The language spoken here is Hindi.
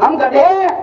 हम गधे हैं।